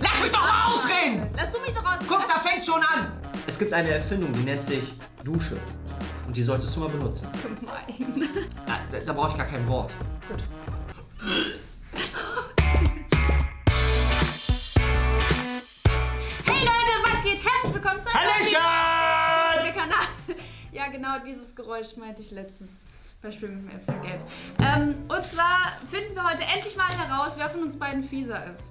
Lass mich doch mal ausreden! Lass du mich doch ausreden. Guck, da fängt schon an! Es gibt eine Erfindung, die nennt sich Dusche. Und die solltest du mal benutzen. Gemein. Da, da, da brauche ich gar kein Wort. Gut. Hey Leute, was geht? Herzlich willkommen zu einem Kanal. Ja, genau dieses Geräusch meinte ich letztens bei Spiel mit dem Epson Games. Ähm, und zwar finden wir heute endlich mal heraus, wer von uns beiden fieser ist.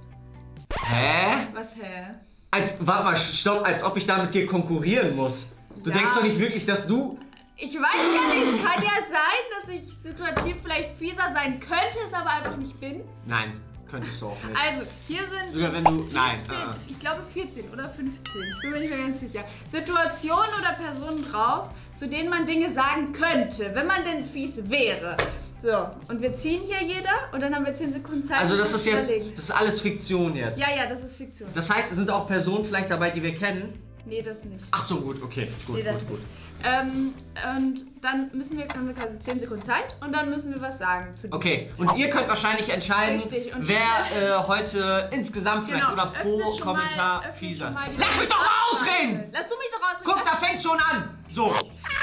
Hä? Was, hä? Als, warte mal, stopp, als ob ich da mit dir konkurrieren muss. Du Ja. denkst doch nicht wirklich, dass du. Ich weiß ja nicht, es kann ja sein, dass ich situativ vielleicht fieser sein könnte, es aber einfach nicht bin. Nein, könntest du auch nicht. Also, hier sind Sogar wenn du. 14, Nein. äh. ich glaube 14 oder 15, ich bin mir nicht mehr ganz sicher. Situationen oder Personen drauf, zu denen man Dinge sagen könnte, wenn man denn fies wäre. So, und wir ziehen hier jeder und dann haben wir 10 Sekunden Zeit. Also, das ist jetzt. überlegen. Das ist alles Fiktion jetzt. Ja, ja, das ist Fiktion. Das heißt, es sind auch Personen vielleicht dabei, die wir kennen. Nee, das nicht. Ach so, gut, okay. Gut, Nee, gut, gut. Ähm, und dann müssen wir, haben wir quasi 10 Sekunden Zeit und dann müssen wir was sagen zu dir. Okay, und ihr könnt wahrscheinlich entscheiden, wer äh, heute insgesamt vielleicht Genau, oder pro Kommentar mal- fieser ist. Lass mich doch mal ausreden! Lass du mich doch ausreden. Guck, da fängt schon an! So,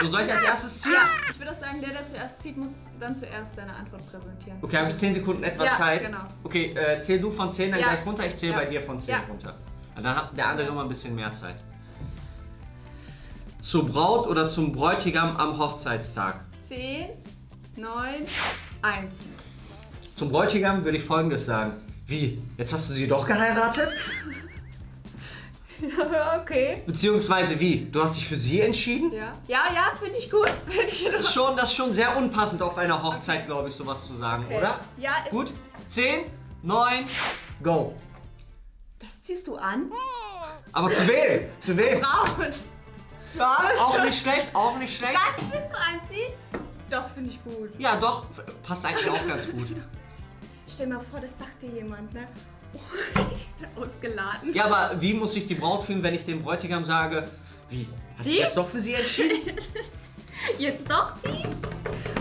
so soll ich als erstes ziehen? Ja, ich würde auch sagen, der, der zuerst zieht, muss dann zuerst seine Antwort präsentieren. Okay, habe ich 10 Sekunden etwa Ja, Zeit? genau. Okay, äh, zähl du von 10 dann Ja. gleich runter, ich zähle Ja. bei dir von 10 Ja. runter. Und dann hat der andere immer ein bisschen mehr Zeit. Zur Braut oder zum Bräutigam am Hochzeitstag? 10, 9, 1. Zum Bräutigam würde ich folgendes sagen. Wie? Jetzt hast du sie doch geheiratet? okay. Beziehungsweise wie? Du hast dich für sie entschieden? Ja, ja, ja finde ich gut. Finde ich ist, schon, das ist schon sehr unpassend auf einer Hochzeit, glaube ich, sowas zu sagen, Okay. oder? Ja, ist- Gut. 10, 9, go. Das ziehst du an? Aber zu wem? Zu wem? Braut. Ja, auch nicht schlecht, auch nicht schlecht. Das willst du anziehen? Doch, finde ich gut. Ja, doch, passt eigentlich auch ganz gut. Stell mal vor, das sagt dir jemand, ne? Ausgeladen. Ja, aber wie muss sich die Braut fühlen, wenn ich dem Bräutigam sage, wie? Hast du jetzt doch für sie entschieden? Jetzt doch die?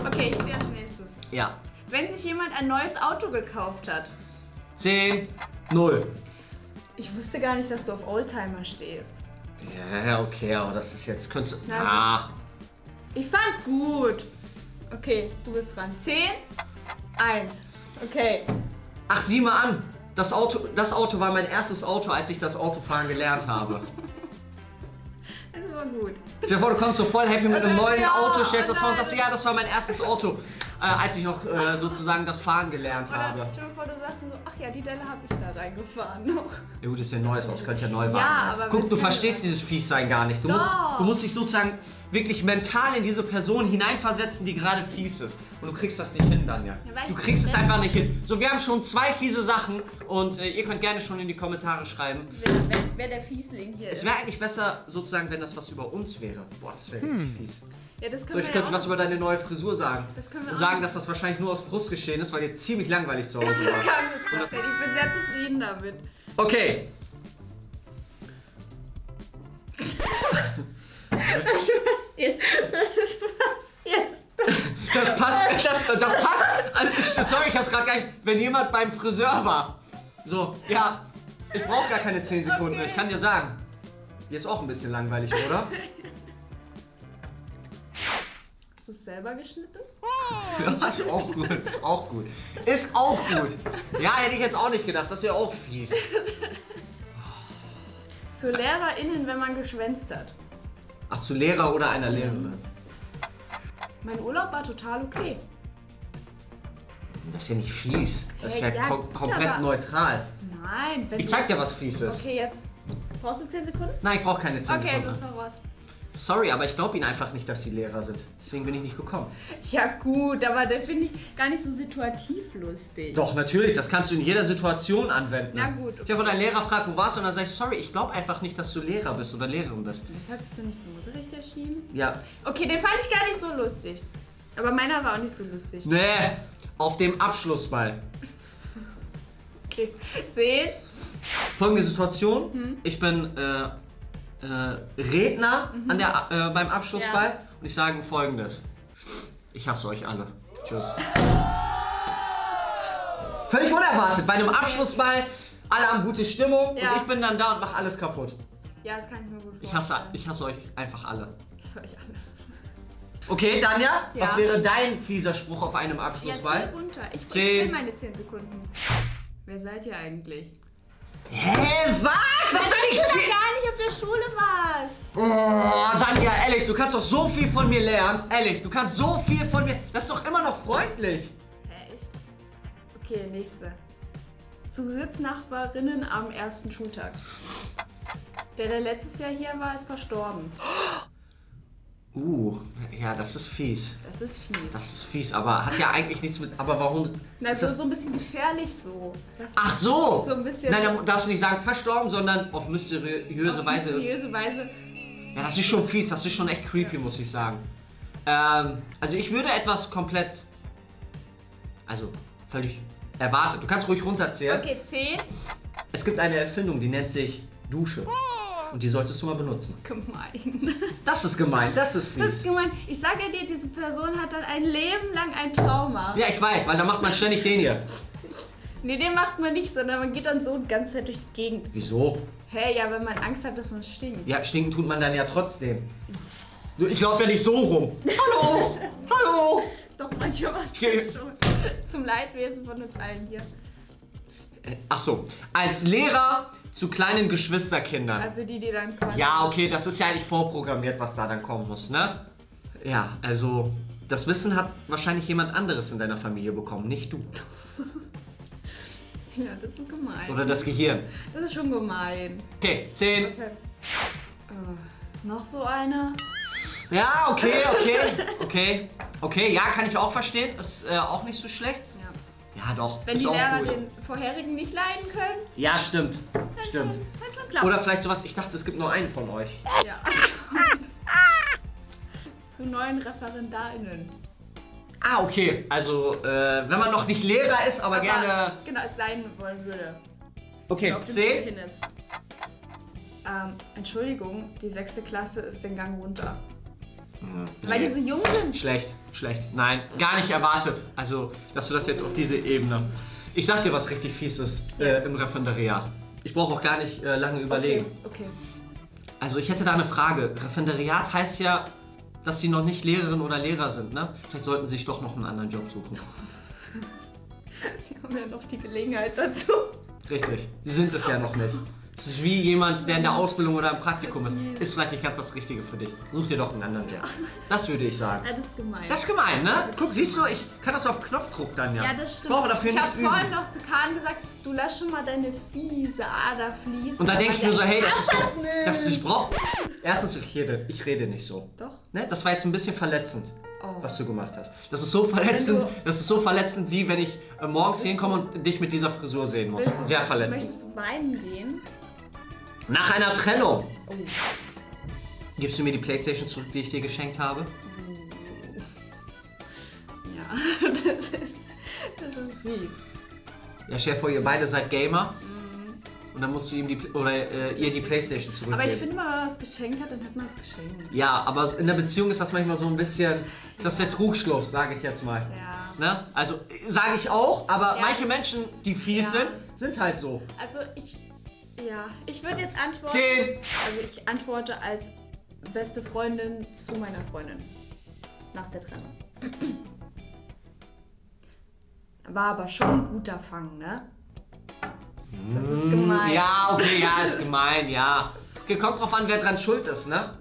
Okay, ich ziehe als nächstes. Ja. Wenn sich jemand ein neues Auto gekauft hat. 10, 0. Ich wusste gar nicht, dass du auf Oldtimer stehst. Ja, okay, aber das ist jetzt. Könnte, Na ah, Ich fand's gut. Okay, du bist dran. 10, 1. Okay. Ach, sieh mal an. Das Auto, das Auto war mein erstes Auto, als ich das Autofahren gelernt habe. Das war gut. Stell dir vor, du kommst so voll happy mit einem neuen Ja, Auto, stellst das vor und sagst, ja, das war mein erstes Auto, als ich noch äh, sozusagen das Fahren gelernt Oder habe. stell dir vor, du sagst so, ach ja, die Delle habe ich da reingefahren noch. Ja gut, ist ja ein neues Auto, könnte ja neu Ja, warten. aber Guck, du verstehst dieses Fiessein gar nicht. Du musst, du musst dich sozusagen wirklich mental in diese Person hineinversetzen, die gerade fies ist. Und du kriegst das nicht hin, Danja. Ja, Du kriegst es einfach nicht hin. So, wir haben schon zwei fiese Sachen und äh, ihr könnt gerne schon in die Kommentare schreiben. Wer, wer, wer der Fiesling hier Es ist. wäre eigentlich besser, sozusagen, wenn das was über uns wäre. Boah, das wäre richtig fies. Ja, das So, können ich wir könnte ja was über deine neue Frisur sagen. Das können wir und sagen, dass das wahrscheinlich nur aus Frust geschehen ist, weil ihr ziemlich langweilig zu Hause Das war. kann gut sein. Ich bin sehr zufrieden damit. Okay. Was passiert? Was passiert? Das passt. Das, das passt. Also, sorry, ich hab's gerade gar nicht. Wenn jemand beim Friseur war. So, ja. Ich brauche gar keine 10 Sekunden. Okay. Ich kann dir sagen. Dir ist auch ein bisschen langweilig, oder? Hast du es selber geschnitten? Ja, ist auch gut. Ist auch gut. Ist auch gut. Ja, hätte ich jetzt auch nicht gedacht. Das wäre auch fies. Zu LehrerInnen, wenn man geschwänzt hat. Ach, zu Lehrer oder einer Lehrerin. Mein Urlaub war total okay. Das ist ja nicht fies. Das ist ja, Ja, kom komplett aber- neutral. Nein, Ich zeig dir, was fies ist. Okay, jetzt. Brauchst du 10 Sekunden? Nein, ich brauche keine 10 Okay, du Sekunden. hau raus. Sorry, aber ich glaube ihnen einfach nicht, dass sie Lehrer sind. Deswegen bin ich nicht gekommen. Ja, gut, aber der finde ich gar nicht so situativ lustig. Doch, natürlich, das kannst du in jeder Situation anwenden. Na gut, Ich habe dein Lehrer fragt, wo warst du? Und dann sag ich, sorry, ich glaube einfach nicht, dass du Lehrer bist oder Lehrerin bist. Weshalb bist du nicht zum Unterricht erschienen? Ja. Okay, den fand ich gar nicht so lustig. Aber meiner war auch nicht so lustig. Nee, auf dem Abschlussball. Okay, 10. Folgende Situation. Hm. Ich bin äh, äh, Redner an der, äh, beim Abschlussball Mhm. Ja. und ich sage folgendes. Ich hasse euch alle. Tschüss. Völlig unerwartet. Bei einem Abschlussball alle haben gute Stimmung Ja. und ich bin dann da und mache alles kaputt. Ja, das kann ich mir gut Ich vorstellen. hasse, ich hasse euch einfach alle. Ich hasse euch alle. Okay, Danja, Ja. was wäre dein fieser Spruch auf einem Ja, Abschlussball? zähl runter. Ich, ich Zehn. will meine 10 Sekunden. Wer seid ihr eigentlich? Hä, was? Das ist doch nicht viel. gar nicht auf der Schule warst. Oh, Danja, ehrlich, du kannst doch so viel von mir lernen. Ehrlich, du kannst so viel von mir. Das ist doch immer noch freundlich. Hä, echt? Okay, nächste. Zu Sitznachbarinnen am ersten Schultag. Der, der letztes Jahr hier war, ist verstorben. Uh, ja, das ist fies. Das ist fies. Das ist fies, aber hat ja eigentlich nichts mit. Aber warum? Na, ist so, das- so ein bisschen gefährlich so. Das Ach so! So ein bisschen- Nein, dann darfst du nicht sagen verstorben, sondern auf mysteriöse auf Weise. mysteriöse Weise. Ja, das ist schon fies, das ist schon echt creepy, muss ich sagen. Ähm, also ich würde etwas komplett. Also völlig erwartet. Du kannst ruhig runterzählen. Okay, 10. Es gibt eine Erfindung, die nennt sich Dusche. Und die solltest du mal benutzen. Gemein. Das ist gemein, das ist Das ist fies. gemein. Ich sage ja dir, diese Person hat dann ein Leben lang ein Trauma. Ja, ich weiß, weil da macht man ständig den hier. Nee, den macht man nicht, sondern man geht dann so die ganze Zeit durch die Gegend. Wieso? Hey, ja, wenn man Angst hat, dass man stinkt. Ja, stinken tut man dann ja trotzdem. Ich laufe ja nicht so rum. Hallo! Hallo! Doch, manchmal war Okay. es schon. Zum Leidwesen von uns allen hier. Äh, Ach so, als Lehrer zu kleinen Geschwisterkindern. Also die, die dann quasi... Ja, okay, das ist ja eigentlich vorprogrammiert, was da dann kommen muss, ne? Ja, also das Wissen hat wahrscheinlich jemand anderes in deiner Familie bekommen, nicht du. Ja, das ist gemein. Oder das Gehirn. Das ist schon gemein. Okay, 10. Okay. Äh, noch so eine? Ja, okay, okay, okay. Okay, ja, kann ich auch verstehen. Ist äh, auch nicht so schlecht. Ja. Doch. Wenn ist die Lehrer gut. den vorherigen nicht leiden können, Ja, stimmt. Stimmt. Oder vielleicht sowas, ich dachte, es gibt nur einen von euch. Ja. Zu neuen Referendarinnen. Ah, okay. Also, äh, wenn man noch nicht Lehrer ist, aber, gerne. Genau, es sein wollen würde. Okay, auf dem Weg 10. hin ist. Ähm, Entschuldigung, die sechste Klasse ist den Gang runter. Weil die so jung sind. Schlecht, schlecht. Nein, gar nicht erwartet. Also, dass du das jetzt auf diese Ebene. Ich sag dir was richtig fieses äh, im Referendariat. Ich brauche auch gar nicht äh, lange überlegen. Okay, okay. Also, ich hätte da eine Frage. Referendariat heißt ja, dass sie noch nicht Lehrerin oder Lehrer sind, ne? Vielleicht sollten sie sich doch noch einen anderen Job suchen. Sie haben ja noch die Gelegenheit dazu. Richtig. Sie sind es ja noch nicht. Es ist wie jemand, der in der Ausbildung oder im Praktikum ist. Ist vielleicht nicht ganz das Richtige für dich. Such dir doch einen anderen Job. Das würde ich sagen. Ja, das ist gemein. Das ist gemein, ne? Guck, siehst du, ich kann das auf Knopfdruck dann ja. ja, das stimmt. brauche dafür ich nicht habe vorhin noch zu Kahn gesagt, du lass schon mal deine fiese Ader fließen. Und da denke ich mir so, hey, das ist so, nicht. das ist, ich brauch. Erstens, ich rede, ich rede nicht so. Doch. Ne? Das war jetzt ein bisschen verletzend, Oh. was du gemacht hast. Das ist so verletzend, du- das ist so verletzend, wie wenn ich äh, morgens hinkomme und dich mit dieser Frisur sehen muss. Du- Sehr verletzend. Möchtest du weinen gehen? Nach einer Trennung. Oh. Gibst du mir die Playstation zurück, die ich dir geschenkt habe? Ja, das ist, das ist fies. Ja, stell dir vor, ihr beide seid Gamer. Und dann musst du ihm die, oder äh, ihr die Playstation zurückgeben. Aber ich finde, wenn man was geschenkt hat, dann hat man es geschenkt. Ja, aber in der Beziehung ist das manchmal so ein bisschen, ist das der Trugschluss, sage ich jetzt mal. Ja. Ne? Also sage ich auch, aber Ja. manche Menschen, die fies Ja. sind, sind halt so. Also ich, ja, ich würde jetzt antworten. Zehn. Also ich antworte als beste Freundin zu meiner Freundin. Nach der Trennung. War aber schon ein guter Fang, ne? Das ist gemein. Mm, Ja, okay, ja, ist gemein, ja. Okay, kommt drauf an, wer dran schuld ist, ne?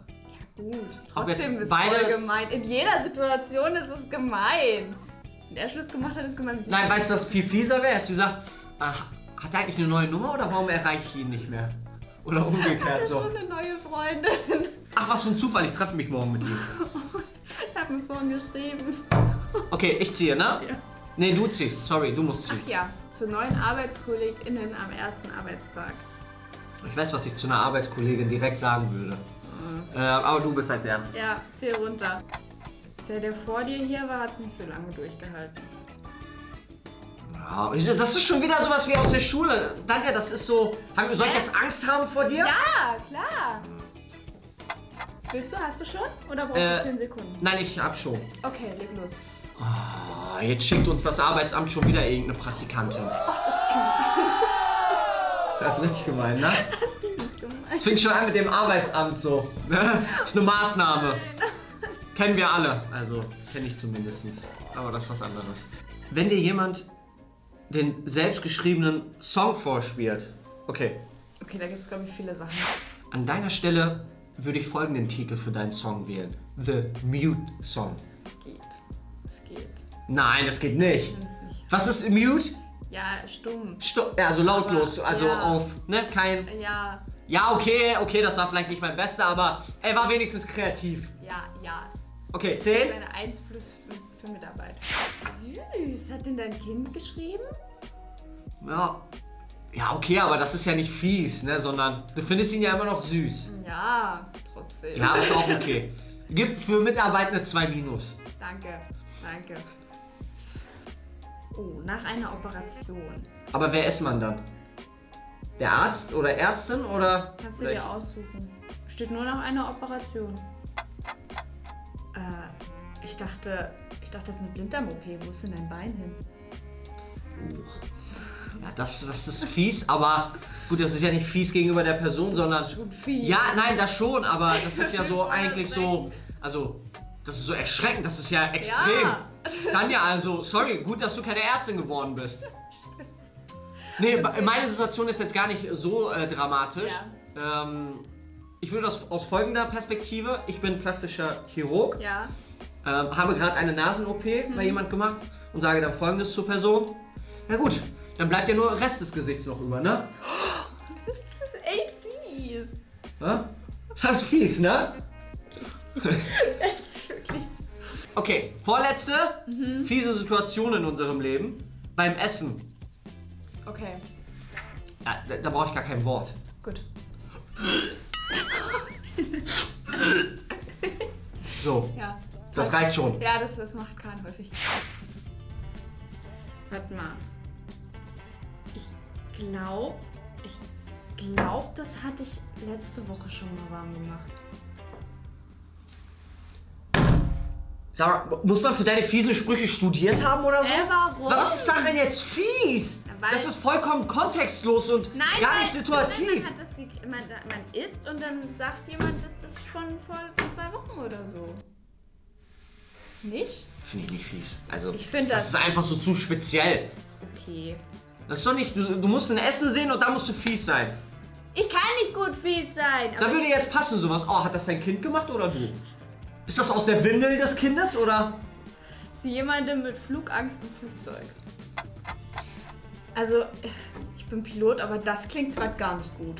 Gut. Ob jetzt Trotzdem ist beide- voll gemein. In jeder Situation ist es gemein. Wenn er Schluss gemacht hat, ist gemein. mit sich. Nein, weißt du, was viel fieser wäre? Hättest du gesagt, ach, hat er eigentlich eine neue Nummer oder warum erreiche ich ihn nicht mehr? Oder Er umgekehrt hat so. schon eine neue Freundin. Ach, was für ein Zufall, ich treffe mich morgen mit ihm. Ich hab mir vorhin geschrieben. Okay, ich ziehe, ne? Ja. Nee, du ziehst, sorry, du musst ziehen. Ach ja, zu neuen ArbeitskollegInnen am ersten Arbeitstag. Ich weiß, was ich zu einer Arbeitskollegin direkt sagen würde. Äh, aber du bist als erstes. Ja, zähl runter. Der, der vor dir hier war, hat nicht so lange durchgehalten. Ja, das ist schon wieder sowas wie aus der Schule. Danke, das ist so. Haben- Soll ich jetzt Angst haben vor dir? Ja, klar. Willst du? Hast du schon? Oder brauchst Äh, du 10 Sekunden? Nein, ich hab schon. Okay, leg los. Ah, jetzt schickt uns das Arbeitsamt schon wieder irgendeine Praktikantin. Das ist richtig gemein, ne? Gemein. Es fängt schon an mit dem Arbeitsamt so. Ne? Ist eine Maßnahme. Kennen wir alle. Also, kenne ich zumindest. Aber das ist was anderes. Wenn dir jemand den selbstgeschriebenen Song vorspielt, okay, Okay, da gibt es, glaube ich, viele Sachen. an deiner Stelle würde ich folgenden Titel für deinen Song wählen: The Mute Song. Es geht. Es geht. Nein, das geht nicht. Ich nicht. Was ist Mute? Ja, stumm. Sto ja, also lautlos, Aber, also ja. auf, ne, kein. Ja, Ja, okay, okay, das war vielleicht nicht mein Bester, aber er war wenigstens kreativ. ja, ja. Okay, 10. Eine 1 plus für, für Mitarbeit. Süß. Hat denn dein Kind geschrieben? Ja. Ja, okay, aber das ist ja nicht fies, ne, sondern du findest ihn ja immer noch süß. Ja, trotzdem. Ja, ist auch okay. Gibt für Mitarbeit eine 2 minus. Danke, danke. Oh, nach einer Operation. Aber wer ist man dann? Der Arzt oder Ärztin oder? Kannst du dir aussuchen. Steht nur nach einer Operation. Äh, ich dachte, dachte, das ist eine Blinddarm-OP. Wo ist denn dein Bein hin? Ja, das, das ist fies, aber gut, das ist ja nicht fies gegenüber der Person, sondern. Schon viel. Ja, nein, das schon, aber das ist ja so eigentlich so. Also, das ist so erschreckend, das ist ja extrem. Ja. Tanja, also, sorry, gut, dass du keine Ärztin geworden bist. Nee, meine Situation ist jetzt gar nicht so äh, dramatisch. Ähm, ich würde das aus folgender Perspektive: Ich bin plastischer Chirurg, Ja. Ähm, habe gerade eine Nasen-OP bei jemand gemacht und sage dann folgendes zur Person: Na gut, dann bleibt ja nur Rest des Gesichts noch über, ne? Das ist echt fies. Ja? Das ist fies, ne? Das ist wirklich. Okay, vorletzte fiese Situation in unserem Leben. Beim Essen. Okay, Ja, da, da brauche ich gar kein Wort. gut. So, Ja. Das reicht schon. Ja, das, das macht Kahn häufig. Warte mal. Ich glaube, ich glaube, das hatte ich letzte Woche schon mal warm gemacht. Sag mal, muss man für deine fiesen Sprüche studiert haben oder so? Äh, warum? Was ist daran jetzt fies? Weil- das ist vollkommen kontextlos und Nein, gar nicht situativ. Man, das man, man isst und dann sagt jemand, das ist schon vor zwei Wochen oder so. Nicht? Finde ich nicht fies. Also, Ich das das- ist einfach so zu speziell. Okay. Das ist doch nicht, du, du musst ein Essen sehen und da musst du fies sein. Ich kann nicht gut fies sein. Da würde jetzt passen sowas. Oh, hat das dein Kind gemacht oder du? Ist das aus der Windel des Kindes oder? zu jemandem mit Flugangst im Flugzeug. Also, ich bin Pilot, aber das klingt gerade gar nicht gut.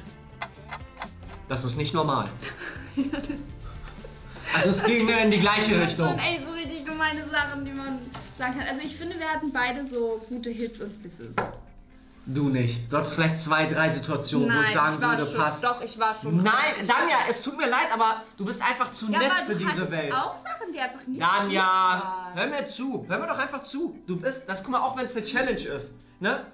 Das ist nicht normal. Also es ging in die gleiche Das Richtung. sind ey, so richtig gemeine Sachen, die man sagen kann. Also ich finde, wir hatten beide so gute Hits und Misses. Du nicht. Du hattest vielleicht zwei, drei Situationen, wo ich sagen war würde, schon, passt. Doch, ich war schon. Nein, Danja, es tut mir leid, aber du bist einfach zu ja, nett aber für diese Welt. auch Sachen, die einfach nicht Danja, hör mir zu. Hör mir doch einfach zu. Du bist, das guck mal, auch wenn es eine Challenge ist, ne?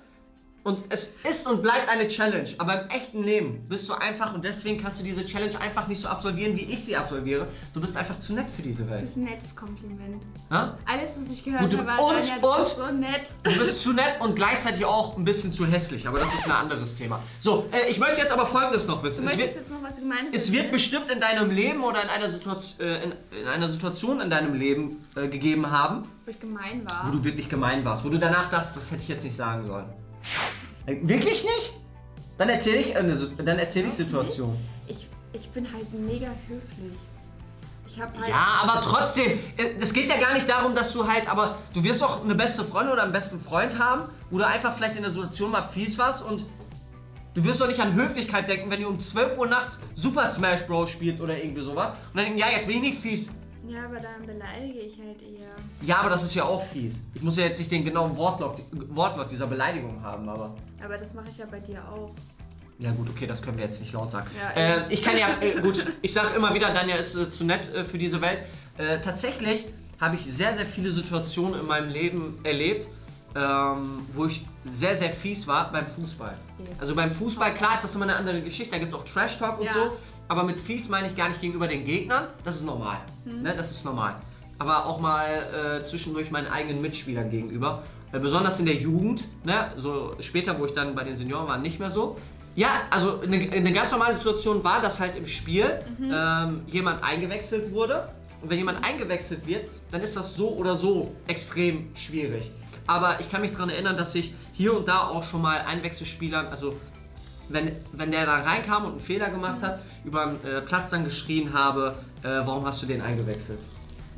Und es ist und bleibt eine Challenge, aber im echten Leben bist du einfach und deswegen kannst du diese Challenge einfach nicht so absolvieren, wie ich sie absolviere. Du bist einfach zu nett für diese Welt. Das ist ein nettes Kompliment. Ja? Alles, was ich gehört Gut, habe, war und- du so nett. Du bist zu nett und gleichzeitig auch ein bisschen zu hässlich, aber das ist ein anderes Thema. So, äh, ich möchte jetzt aber Folgendes noch Du wissen. Es möchtest wird, jetzt noch was Gemeines es wird bestimmt in deinem Leben oder in einer, Situation, äh, in, in einer Situation in deinem Leben äh, gegeben haben, Wo ich gemein wo war. du wirklich gemein warst, wo du danach dachtest, das hätte ich jetzt nicht sagen sollen. Äh, wirklich nicht? Dann erzähle ich, äh, eine Si- dann erzähl ich Situation. Ich, ich bin halt mega höflich. Halt. Ja, aber trotzdem, äh, es geht ja gar nicht darum, dass du halt, aber du wirst auch eine beste Freundin oder einen besten Freund haben, wo du einfach vielleicht in der Situation mal fies warst und du wirst doch nicht an Höflichkeit denken, wenn ihr um 12 Uhr nachts Super Smash Bros. spielt oder irgendwie sowas und dann denken, ja, jetzt bin ich nicht fies. Ja, aber dann beleidige ich halt eher. Ja, aber das ist ja auch fies. Ich muss ja jetzt nicht den genauen Wortlaut, Wortlaut dieser Beleidigung haben, aber... Aber das mache ich ja bei dir auch. Ja gut, okay, das können wir jetzt nicht laut sagen. Ja, äh, ich kann ja, äh, gut, ich sage immer wieder, Danja ist äh, zu nett äh, für diese Welt. Äh, tatsächlich habe ich sehr, sehr viele Situationen in meinem Leben erlebt, ähm, wo ich sehr, sehr fies war beim Fußball. Also beim Fußball, klar ist das immer eine andere Geschichte, da gibt es auch Trash-Talk und Ja. so. Aber mit fies meine ich gar nicht gegenüber den Gegnern, das ist normal. Hm. Ne, das ist normal. Aber auch mal äh, zwischendurch meinen eigenen Mitspielern gegenüber. Äh, besonders in der Jugend, ne, so später, wo ich dann bei den Senioren war, nicht mehr so. Ja, also eine, eine ganz normale Situation war, dass halt im Spiel ähm, jemand eingewechselt wurde. Und wenn jemand eingewechselt wird, dann ist das so oder so extrem schwierig. Aber ich kann mich daran erinnern, dass ich hier und da auch schon mal Einwechselspielern, also wenn, wenn der da reinkam und einen Fehler gemacht hat, über den äh, Platz dann geschrien habe, äh, warum hast du den eingewechselt?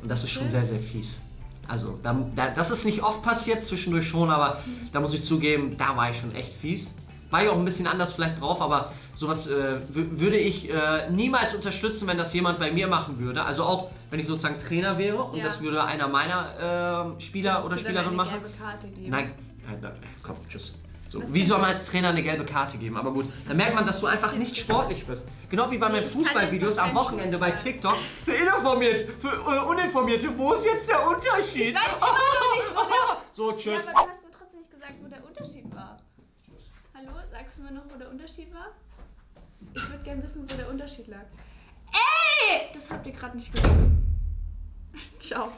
Und das ist schon sehr, sehr fies. Also, da, da, das ist nicht oft passiert, zwischendurch schon, aber da muss ich zugeben, da war ich schon echt fies. War ich auch ein bisschen anders vielleicht drauf, aber sowas äh, wü- würde ich äh, niemals unterstützen, wenn das jemand bei mir machen würde. Also auch, wenn ich sozusagen Trainer wäre und Ja. das würde einer meiner äh, Spieler oder Würdest du dann Spielerin eine machen. gelbe Karte geben? Nein, nein, nein, komm, tschüss. So, wie soll man als Trainer eine gelbe Karte geben? Aber gut, dann merkt man, dass du einfach nicht sportlich bist. Genau wie bei meinen Fußballvideos am Wochenende bei. TikTok. Für Informiert, für äh, Uninformierte, wo ist jetzt der Unterschied? Ich weiß immer noch nicht, wo der- So, Ja, tschüss. aber du hast mir trotzdem nicht gesagt, wo der Unterschied war. Hallo, sagst du mir noch, wo der Unterschied war? Ich würde gerne wissen, wo der Unterschied lag. Ey! Das habt ihr gerade nicht gesagt. Ciao.